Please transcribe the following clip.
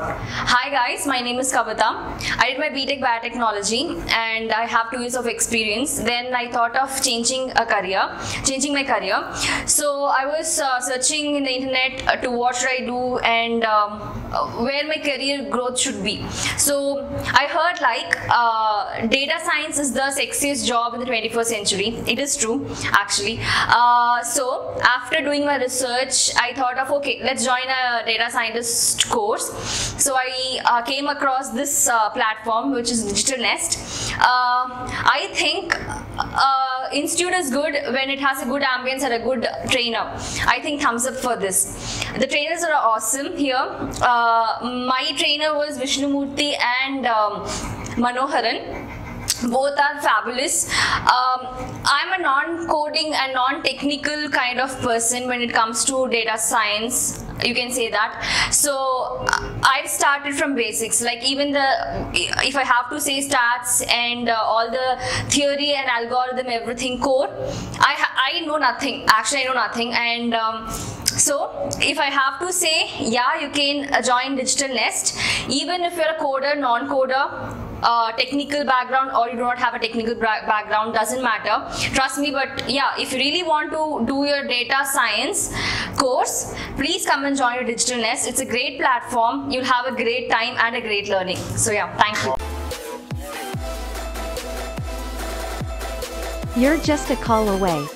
you Hi guys, my name is Kavitha. I did my BTech Biotechnology and I have two years of experience. Then I thought of changing a career, changing my career. So I was uh, searching in the internet uh, to what should I do and um, uh, where my career growth should be. So I heard like uh, data science is the sexiest job in the 21st century. It is true actually. Uh, so after doing my research, I thought of okay, let's join a data scientist course so I uh, came across this uh, platform which is Digital Nest. Uh, I think uh, institute is good when it has a good ambience and a good trainer. I think thumbs up for this. The trainers are awesome here. Uh, my trainer was Vishnumurthy and um, Manoharan both are fabulous. Um, i'm a non-coding and non-technical kind of person when it comes to data science. You can say that. So i started from basics. Like even the if i have to say stats and uh, all the theory and algorithm everything core i i know nothing. Actually i know nothing. And um, so if I have to say, yeah, you can join Digital Nest, even if you're a coder, non-coder, uh, technical background or you do not have a technical background doesn't matter. Trust me but yeah if you really want to do your data science course please come and join your digital nest. It's a great platform. You'll have a great time and a great learning. So yeah thank you. You're just a call away